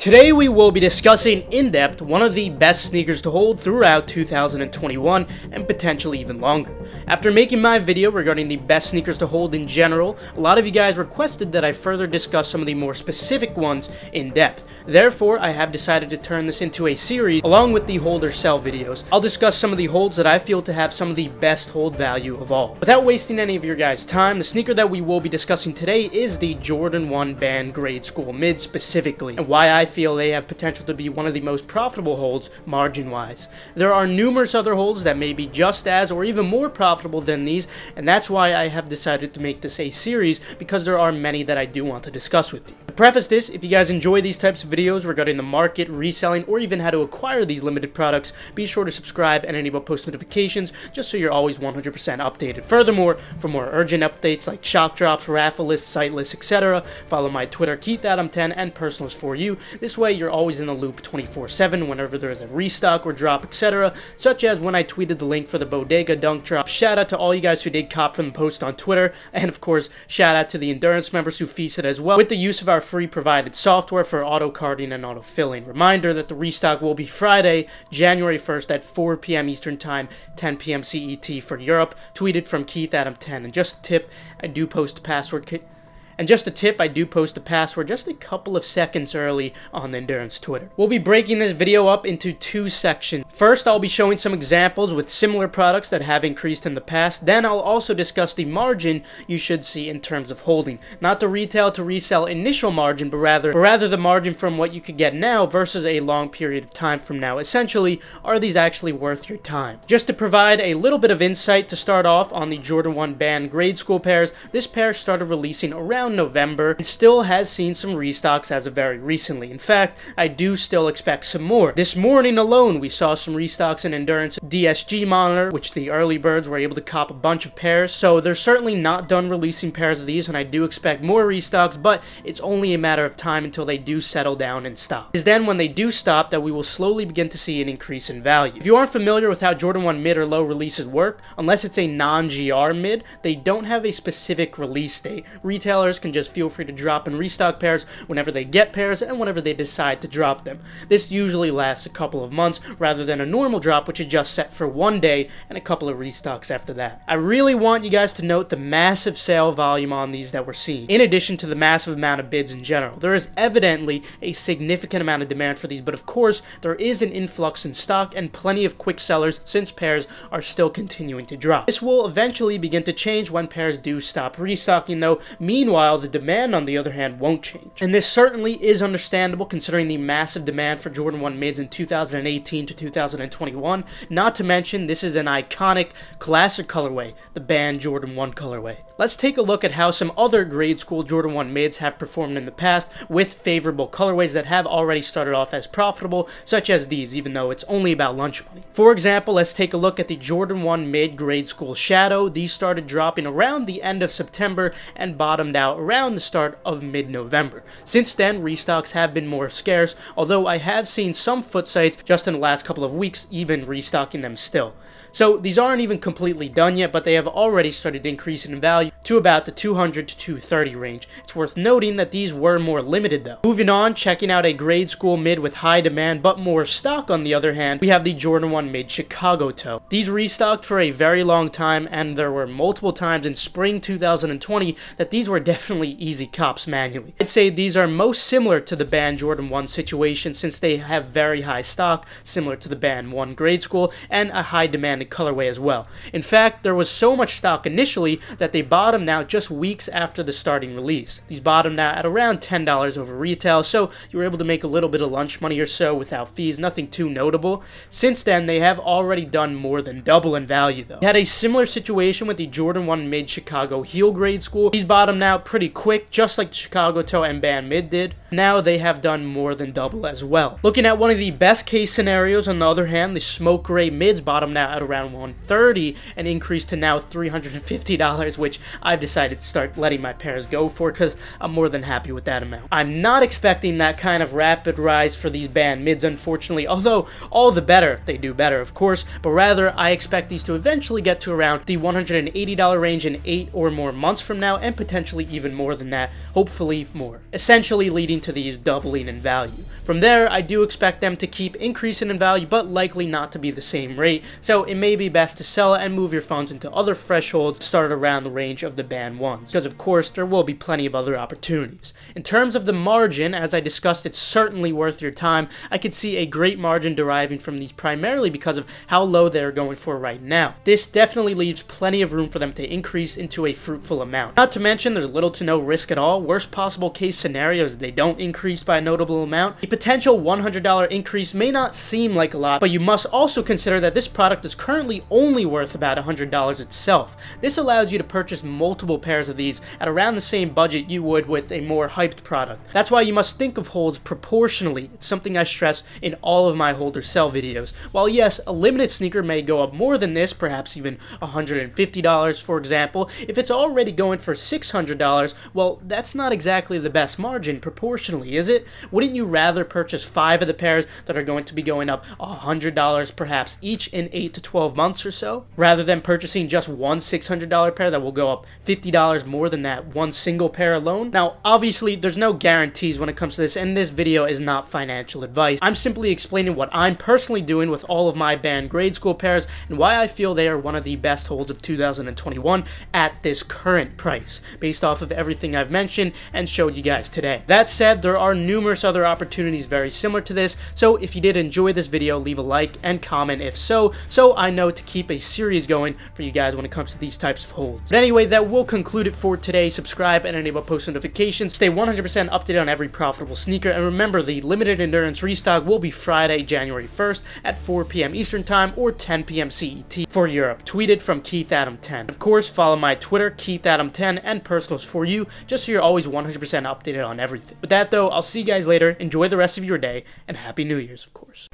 Today we will be discussing in depth one of the best sneakers to hold throughout 2021 and potentially even longer. After making my video regarding the best sneakers to hold in general, a lot of you guys requested that I further discuss some of the more specific ones in depth. Therefore, I have decided to turn this into a series along with the hold or sell videos. I'll discuss some of the holds that I feel to have some of the best hold value of all. Without wasting any of your guys' time, the sneaker that we will be discussing today is the Jordan 1 Banned Grade School Mid specifically, and why I feel they have potential to be one of the most profitable holds margin-wise. There are numerous other holds that may be just as or even more profitable than these, and that's why I have decided to make this a series because there are many that I do want to discuss with you. To preface this, if you guys enjoy these types of videos regarding the market, reselling, or even how to acquire these limited products, be sure to subscribe and enable post notifications just so you're always 100% updated. Furthermore, for more urgent updates like shock drops, raffle lists, site lists, etc., follow my Twitter, KeithAdam10, and personals for you. This way, you're always in the loop 24-7 whenever there is a restock or drop, etc., such as when I tweeted the link for the Bodega Dunk Drop. Shout out to all you guys who did cop from the post on Twitter, and of course, shout out to the Endurance members who feasted as well with the use of our free provided software for auto carding and auto filling. Reminder that the restock will be Friday, January 1st at 4 p.m. Eastern Time, 10 p.m. CET for Europe. Tweeted from Keith Adam 10. And just a tip, I do post password kit and just a tip, I do post a password just a couple of seconds early on the Endurance Twitter. We'll be breaking this video up into two sections. First, I'll be showing some examples with similar products that have increased in the past. Then I'll also discuss the margin you should see in terms of holding. Not the retail to resell initial margin, but rather, but rather the margin from what you could get now versus a long period of time from now. Essentially, are these actually worth your time? Just to provide a little bit of insight to start off on the Jordan 1 Banned grade school pairs, this pair started releasing around around November and still has seen some restocks as of very recently. In fact, I do still expect some more. This morning alone, we saw some restocks in Endurance DSG Monitor, which the early birds were able to cop a bunch of pairs. So they're certainly not done releasing pairs of these, and I do expect more restocks, but it's only a matter of time until they do settle down and stop. Is then when they do stop that we will slowly begin to see an increase in value. If you aren't familiar with how Jordan 1 mid or low releases work, unless it's a non-GR mid, they don't have a specific release date. Retailers can just feel free to drop and restock pairs whenever they get pairs and whenever they decide to drop them. This usually lasts a couple of months rather than a normal drop which is just set for one day and a couple of restocks after that. I really want you guys to note the massive sale volume on these that we're seeing, in addition to the massive amount of bids in general. There is evidently a significant amount of demand for these, but of course, there is an influx in stock and plenty of quick sellers since pairs are still continuing to drop. This will eventually begin to change when pairs do stop restocking though. Meanwhile, while the demand, on the other hand, won't change. And this certainly is understandable considering the massive demand for Jordan 1 mids in 2018 to 2021. Not to mention, this is an iconic classic colorway, the banned Jordan 1 colorway. Let's take a look at how some other grade school Jordan 1 mids have performed in the past with favorable colorways that have already started off as profitable, such as these, even though it's only about lunch money. For example, let's take a look at the Jordan 1 mid grade school Shadow. These started dropping around the end of September and bottomed out around the start of mid-November. Since then, restocks have been more scarce, although I have seen some foot sites just in the last couple of weeks even restocking them still. So these aren't even completely done yet, but they have already started increasing in value to about the 200 to 230 range. It's worth noting that these were more limited though. Moving on, checking out a grade school mid with high demand but more stock on the other hand, we have the Jordan 1 mid Chicago toe. These restocked for a very long time and there were multiple times in spring 2020 that these were definitely easy cops manually. I'd say these are most similar to the banned Jordan 1 situation since they have very high stock, similar to the banned 1 grade school, and a high demanded colorway as well. In fact, there was so much stock initially that they bottomed out just weeks after the starting release. These bottomed out at around $10 over retail, so you were able to make a little bit of lunch money or so without fees, nothing too notable. Since then, they have already done more than double in value though. Had a similar situation with the Jordan 1 Mid Chicago Heel Grade School. These bottomed out pretty quick, just like the Chicago Toe and Banned Mid did. Now they have done more than double as well. Looking at one of the best case scenarios, on the other hand, the Smoke Gray Mids bottomed out at around 130 and increased to now $350, which I've decided to start letting my pairs go for because I'm more than happy with that amount. I'm not expecting that kind of rapid rise for these banned mids, unfortunately, although all the better if they do better, of course, but rather I expect these to eventually get to around the $180 range in 8 or more months from now and potentially even more than that, hopefully more, essentially leading to these doubling in value. From there, I do expect them to keep increasing in value, but likely not to be the same rate, so it may be best to sell and move your funds into other thresholds started around the range of the banned ones, because of course there will be plenty of other opportunities. In terms of the margin, as I discussed, it's certainly worth your time. I could see a great margin deriving from these primarily because of how low they're going for right now. This definitely leaves plenty of room for them to increase into a fruitful amount. Not to mention, there's little to no risk at all. Worst possible case scenario is they don't increase by a notable amount. A potential $100 increase may not seem like a lot, but you must also consider that this product is currently only worth about $100 itself. This allows you to purchase multiple pairs of these at around the same budget you would with a more hyped product. That's why you must think of holds proportionally. It's something I stress in all of my hold or sell videos. While yes, a limited sneaker may go up more than this, perhaps even $150 for example, if it's already going for $600, well, that's not exactly the best margin proportionally, is it? Wouldn't you rather purchase five of the pairs that are going to be going up $100 perhaps each in 8 to 12 months or so, rather than purchasing just one $600 pair that will go up $50 more than that one single pair alone? Now, obviously, there's no guarantees when it comes to this, and this video is not financial advice. I'm simply explaining what I'm personally doing with all of my banned grade school pairs and why I feel they are one of the best holds of 2021 at this current price, based off of everything I've mentioned and showed you guys today. That said, there are numerous other opportunities very similar to this, so if you did enjoy this video, leave a like and comment if so, so I know to keep a series going for you guys when it comes to these types of holds. But anyway, that will conclude it for today. Subscribe and enable post notifications. Stay 100% updated on every profitable sneaker, and remember the limited endurance restock will be Friday, January 1st at 4 p.m. Eastern Time or 10 p.m. CET for Europe. Tweeted from Keith Adam 10. Of course, follow my Twitter, Keith Adam 10, and personals for you, just so you're always 100% updated on everything. With that though, I'll see you guys later. Enjoy the rest of your day, and Happy New Year's, of course.